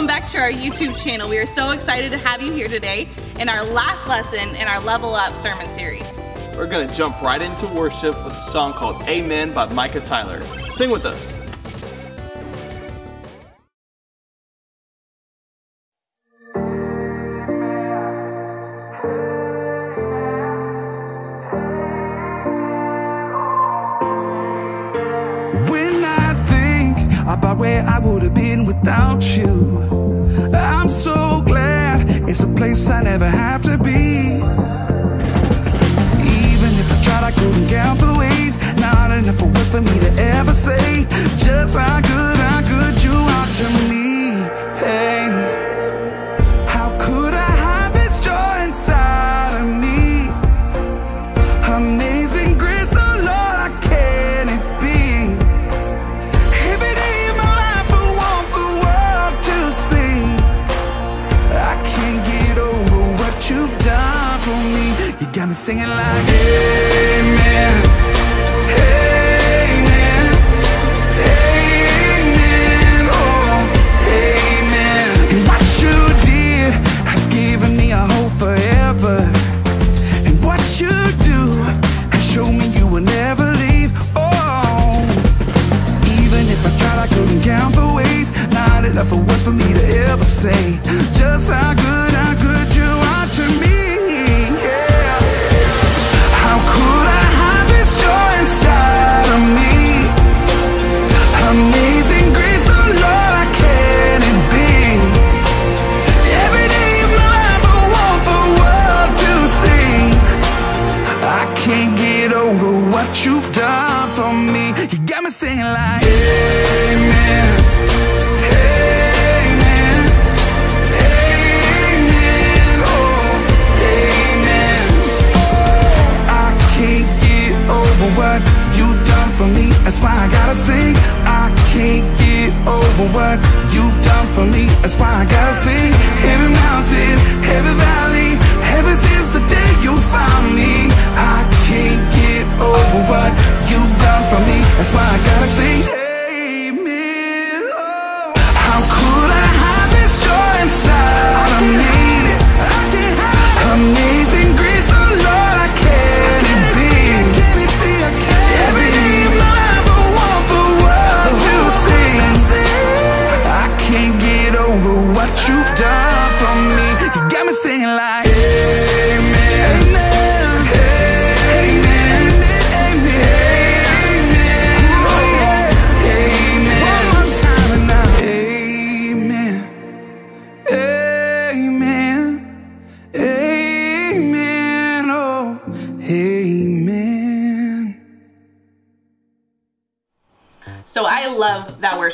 welcome back to our YouTube channel. We are so excited to have you here today in our last lesson in our Level Up sermon series. We're gonna jump right into worship with a song called Amen by Micah Tyler. Sing with us. When I think about where I would have been without you, I'm so glad it's a place I never have to be. Even if I tried, I couldn't count the ways. Not enough words for me to ever say just how good, how good you are to me. Got me singing like Amen. Amen. Amen. Oh, amen. What you did has given me a hope forever. And what you do has shown me you will never leave. Oh, even if I tried, I couldn't count the ways. Not enough of words for me to ever say just how good gotta sing. I can't get over what you've done for me. That's why I gotta sing. Every mountain, every valley, ever since the day you found me. I can't get over what you've done for me. That's why I gotta sing. Singing like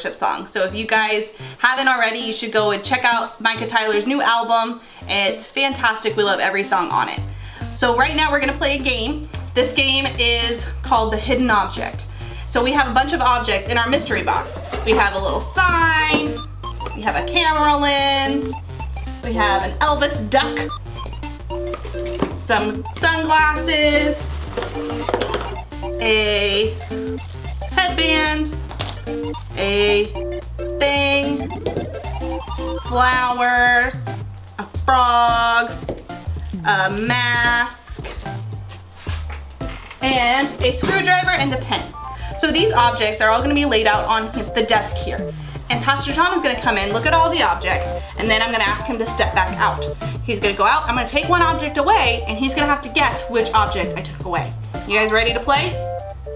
worship song. So if you guys haven't already, you should go and check out Micah Tyler's new album. It's fantastic. We love every song on it. So right now we're gonna play a game. This game is called The Hidden Object. So we have a bunch of objects in our mystery box. We have a little sign, we have a camera lens, we have an Elvis duck, some sunglasses, a headband, a thing, flowers, a frog, a mask, and a screwdriver and a pen. So these objects are all gonna be laid out on the desk here. And Pastor John is gonna come in, look at all the objects, and then I'm gonna ask him to step back out. He's gonna go out, I'm gonna take one object away, and he's gonna have to guess which object I took away. You guys ready to play?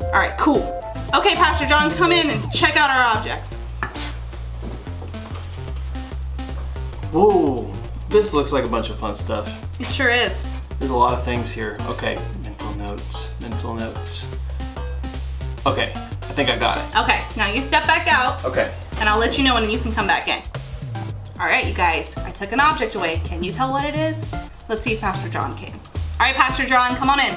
All right, cool. Okay, Pastor John, come in and check out our objects. Whoa, this looks like a bunch of fun stuff. It sure is. There's a lot of things here. Okay, mental notes, mental notes. Okay, I think I got it. Okay, now you step back out, Okay. and I'll let you know when you can come back in. All right, you guys, I took an object away. Can you tell what it is? Let's see if Pastor John can. All right, Pastor John, come on in.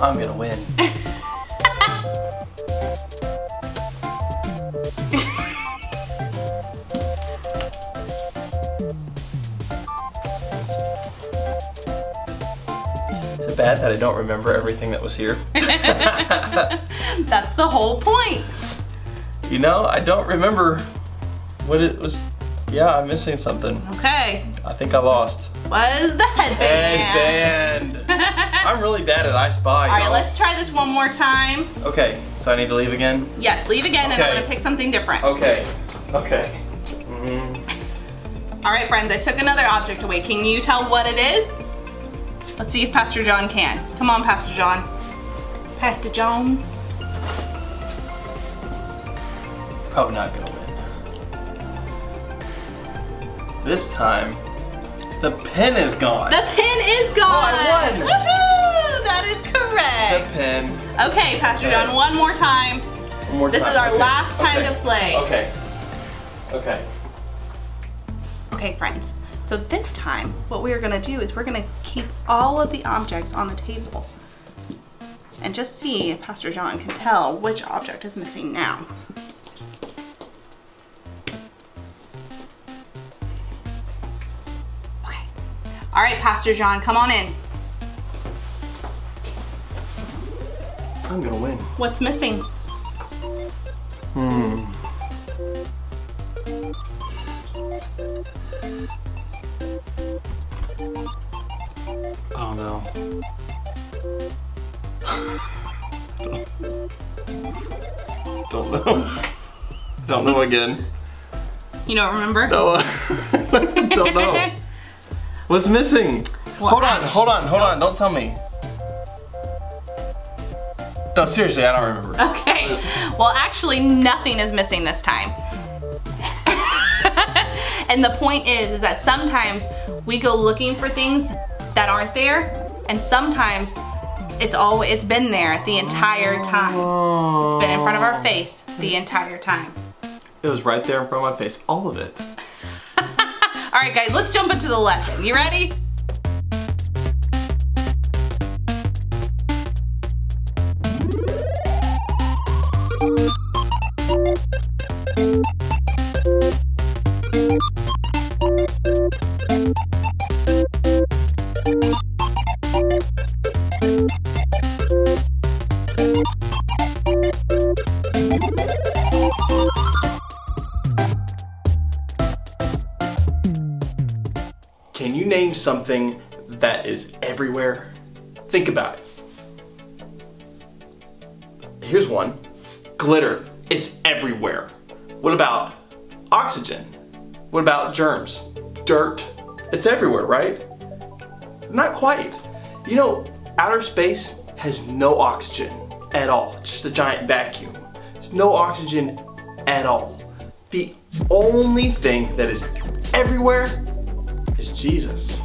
I'm gonna win. Is it bad that I don't remember everything that was here? That's the whole point. You know, I don't remember what it was. Yeah, I'm missing something. Okay. I think I lost. Was the headband. Headband. I'm really bad at I Spy. All right, let's try this one more time. Okay, so I need to leave again. Yes, leave again and I'm gonna pick something different. Okay. Okay. Mm, All right, friends, I took another object away. Can you tell what it is? Let's see if Pastor John can. Come on, Pastor John. Pastor John. probably not gonna This time, the pin is gone. The pin is gone. Woohoo! That is correct. The pin. Okay, Pastor John, one more time. One more This time. is our Okay. last time Okay. to play. Okay. Okay. Okay, friends. So this time, what we're gonna do is we're gonna keep all of the objects on the table and just see if Pastor John can tell which object is missing now. All right, Pastor John, come on in. I'm gonna win. What's missing? Hmm. Oh no. don't know. Don't know again. You don't remember? No. don't know. What's missing? Well, hold on, hold on, hold on. Don't tell me. No, seriously, I don't remember. Okay. Well, actually, nothing is missing this time. and the point is, is that sometimes we go looking for things that aren't there, and sometimes it's all it's been there the entire time. It's been in front of our oh. face the entire time. It was right there in front of my face. All of it. All right, guys, let's jump into the lesson. You ready? Something that is everywhere? Think about it. Here's one glitter. It's everywhere. What about oxygen? What about germs? Dirt. It's everywhere, right? Not quite. You know, outer space has no oxygen at all. It's just a giant vacuum. There's no oxygen at all. The only thing that is everywhere is Jesus.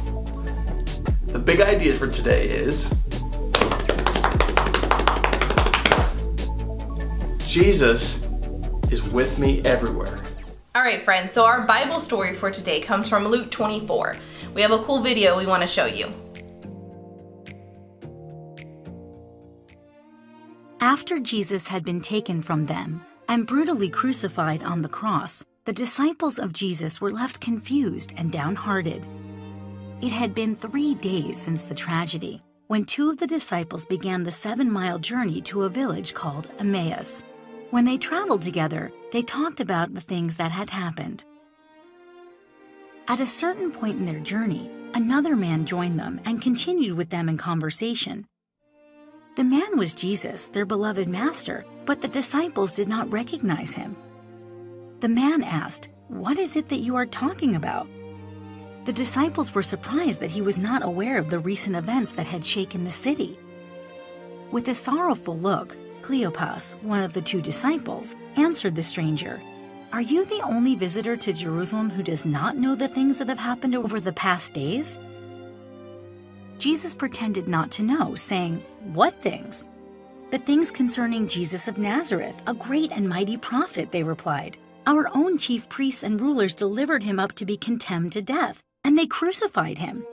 The big idea for today is Jesus is with me everywhere. All right, friends, so our Bible story for today comes from Luke 24. We have a cool video we want to show you. After Jesus had been taken from them and brutally crucified on the cross, the disciples of Jesus were left confused and downhearted. It had been three days since the tragedy when two of the disciples began the seven mile journey to a village called Emmaus. When they traveled together, they talked about the things that had happened. At a certain point in their journey, another man joined them and continued with them in conversation. The man was Jesus, their beloved master, but the disciples did not recognize him. The man asked, What is it that you are talking about? The disciples were surprised that he was not aware of the recent events that had shaken the city. With a sorrowful look, Cleopas, one of the two disciples, answered the stranger, Are you the only visitor to Jerusalem who does not know the things that have happened over the past days? Jesus pretended not to know, saying, What things? The things concerning Jesus of Nazareth, a great and mighty prophet, they replied. Our own chief priests and rulers delivered him up to be condemned to death, and they crucified him.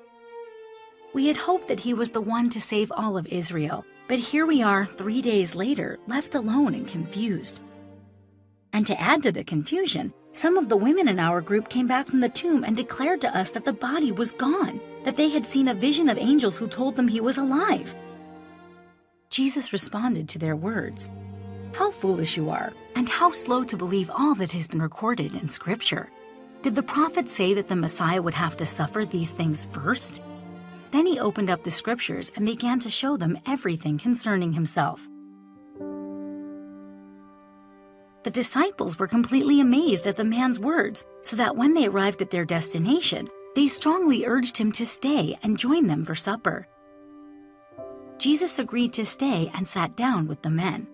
We had hoped that he was the one to save all of Israel, but here we are three days later, left alone and confused. And to add to the confusion, some of the women in our group came back from the tomb and declared to us that the body was gone, that they had seen a vision of angels who told them he was alive. Jesus responded to their words How foolish you are, and how slow to believe all that has been recorded in Scripture. Did the prophet say that the Messiah would have to suffer these things first? Then he opened up the Scriptures and began to show them everything concerning himself. The disciples were completely amazed at the man's words, so that when they arrived at their destination, they strongly urged him to stay and join them for supper. Jesus agreed to stay and sat down with the men.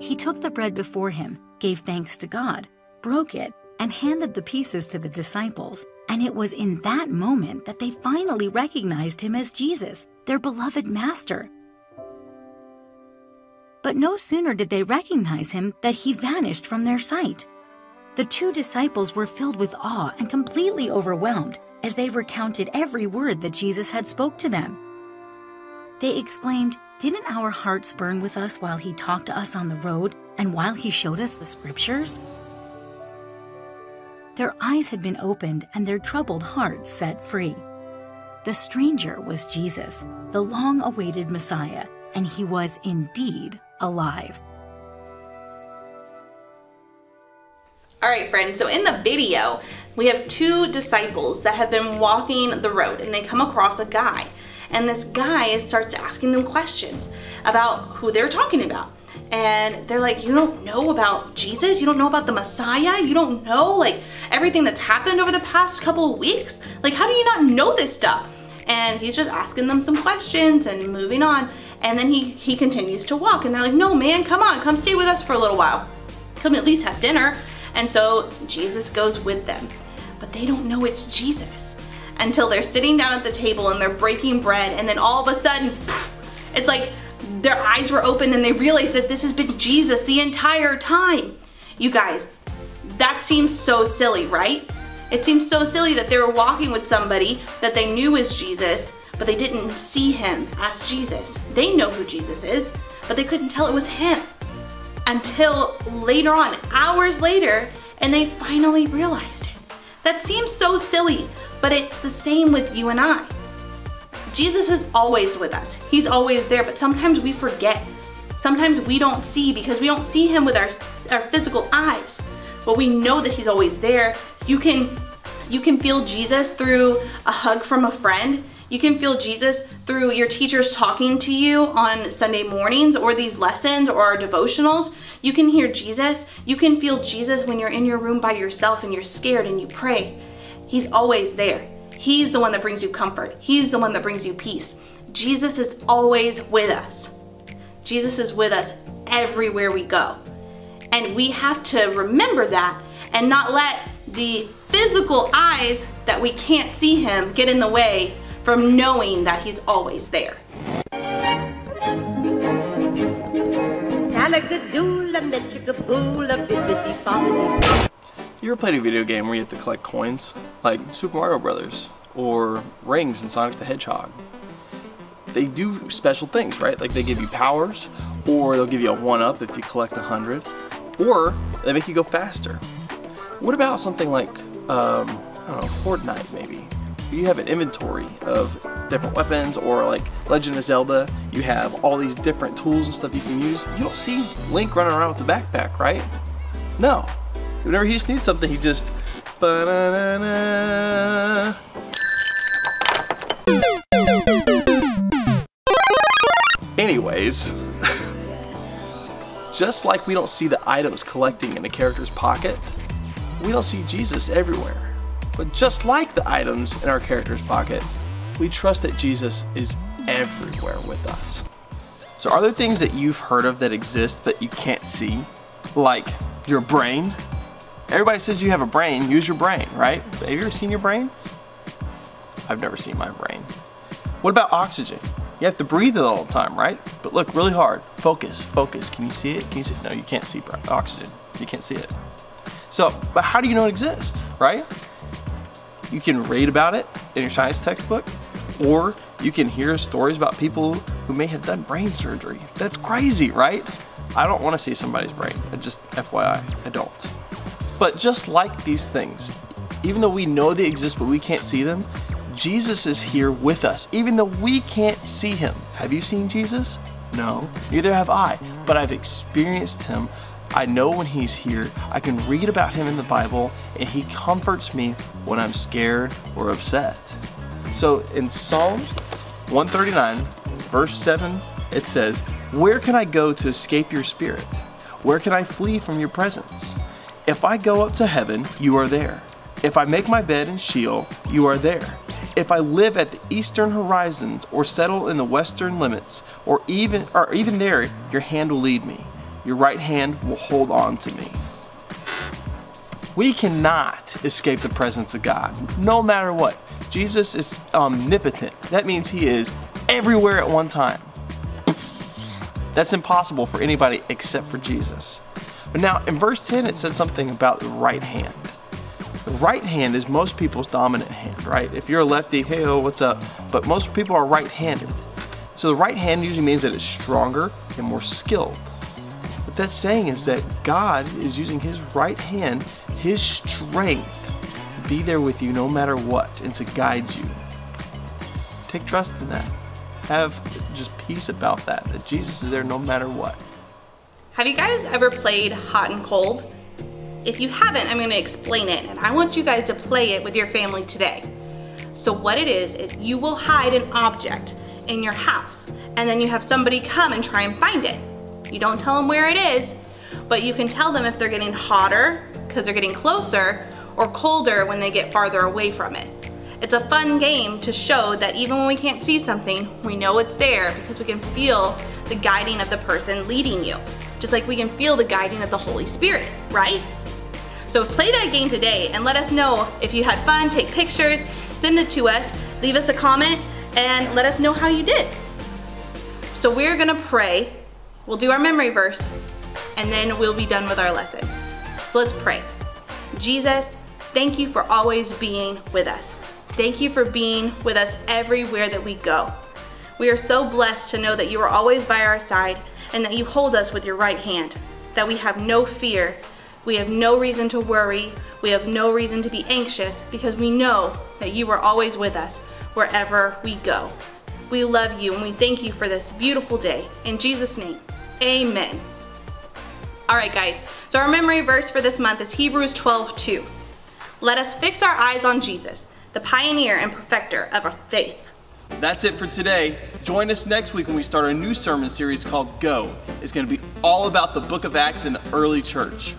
He took the bread before him, gave thanks to God, broke it, and handed the pieces to the disciples. And it was in that moment that they finally recognized him as Jesus, their beloved Master. But no sooner did they recognize him that he vanished from their sight. The two disciples were filled with awe and completely overwhelmed as they recounted every word that Jesus had spoke to them. They exclaimed, Didn't our hearts burn with us while he talked to us on the road and while he showed us the scriptures? Their eyes had been opened and their troubled hearts set free. The stranger was Jesus, the long awaited Messiah, and he was indeed alive. All right, friends, so in the video, we have two disciples that have been walking the road and they come across a guy. And this guy starts asking them questions about who they're talking about. And they're like, you don't know about Jesus? You don't know about the Messiah? You don't know like everything that's happened over the past couple of weeks? Like, how do you not know this stuff? And he's just asking them some questions and moving on. And then he, he continues to walk and they're like, no man, come on, come stay with us for a little while. Come at least have dinner. And so Jesus goes with them, but they don't know it's Jesus until they're sitting down at the table and they're breaking bread and then all of a sudden, it's like their eyes were open and they realized that this has been Jesus the entire time. You guys, that seems so silly, right? It seems so silly that they were walking with somebody that they knew was Jesus, but they didn't see him as Jesus. They know who Jesus is, but they couldn't tell it was him until later on, hours later, and they finally realized it. That seems so silly, but it's the same with you and I. Jesus is always with us. He's always there, but sometimes we forget. Sometimes we don't see because we don't see him with our, our physical eyes. But we know that he's always there. You can you can feel Jesus through a hug from a friend. You can feel Jesus through your teachers talking to you on Sunday mornings or these lessons or our devotionals. You can hear Jesus. You can feel Jesus when you're in your room by yourself and you're scared and you pray. He's always there. He's the one that brings you comfort. He's the one that brings you peace. Jesus is always with us. Jesus is with us everywhere we go. And we have to remember that and not let the physical eyes that we can't see him get in the way from knowing that he's always there. You ever played a video game where you have to collect coins? Like Super Mario Brothers or rings in Sonic the Hedgehog. They do special things, right? Like they give you powers, or they'll give you a one-up if you collect a hundred, or they make you go faster. What about something like, um, I don't know, Fortnite maybe? You have an inventory of different weapons, or like Legend of Zelda, you have all these different tools and stuff you can use. You don't see Link running around with a backpack, right? No. Whenever he just needs something, he just. Ba-na-na-na. Anyways, just like we don't see the items collecting in a character's pocket, we don't see Jesus everywhere. But just like the items in our character's pocket, we trust that Jesus is everywhere with us. So, are there things that you've heard of that exist that you can't see? Like your brain? Everybody says you have a brain, use your brain, right? Have you ever seen your brain? I've never seen my brain. What about oxygen? You have to breathe it all the time, right? But look really hard. Focus, focus. Can you see it? Can you see it? No, you can't see oxygen. You can't see it. So, but how do you know it exists, right? You can read about it in your science textbook, or you can hear stories about people who may have done brain surgery. That's crazy, right? I don't want to see somebody's brain. Just FYI, I don't. But just like these things, even though we know they exist but we can't see them, Jesus is here with us, even though we can't see him. Have you seen Jesus? No, neither have I, but I've experienced him. I know when he's here. I can read about him in the Bible, and he comforts me when I'm scared or upset. So in Psalm 139, verse 7, it says, Where can I go to escape your spirit? Where can I flee from your presence? If I go up to heaven, you are there. If I make my bed in Sheol, you are there. If I live at the eastern horizons or settle in the western limits, or even or even there, your hand will lead me. Your right hand will hold on to me. We cannot escape the presence of God, no matter what. Jesus is omnipotent. That means he is everywhere at one time. That's impossible for anybody except for Jesus. But now in verse 10, it says something about the right hand. The right hand is most people's dominant hand, right? If you're a lefty, hey, oh, what's up? But most people are right handed. So the right hand usually means that it's stronger and more skilled. What that's saying is that God is using his right hand, his strength, to be there with you no matter what and to guide you. Take trust in that. Have just peace about that, that Jesus is there no matter what. Have you guys ever played hot and cold? If you haven't, I'm gonna explain it and I want you guys to play it with your family today. So what it is, is you will hide an object in your house and then you have somebody come and try and find it. You don't tell them where it is, but you can tell them if they're getting hotter because they're getting closer or colder when they get farther away from it. It's a fun game to show that even when we can't see something, we know it's there because we can feel the guiding of the person leading you. Just like we can feel the guiding of the Holy Spirit, right? So play that game today and let us know if you had fun, take pictures, send it to us, leave us a comment, and let us know how you did. So we're gonna pray, we'll do our memory verse, and then we'll be done with our lesson. So let's pray. Jesus, thank you for always being with us. Thank you for being with us everywhere that we go. We are so blessed to know that you are always by our side and that you hold us with your right hand, that we have no fear we have no reason to worry. We have no reason to be anxious because we know that you are always with us wherever we go. We love you and we thank you for this beautiful day. In Jesus' name, amen. All right, guys, so our memory verse for this month is Hebrews 12 2. Let us fix our eyes on Jesus, the pioneer and perfecter of our faith. That's it for today. Join us next week when we start a new sermon series called Go. It's going to be all about the book of Acts and the early church.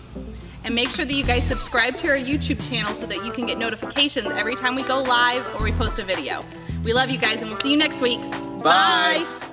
And make sure that you guys subscribe to our YouTube channel so that you can get notifications every time we go live or we post a video. We love you guys and we'll see you next week. Bye. Bye.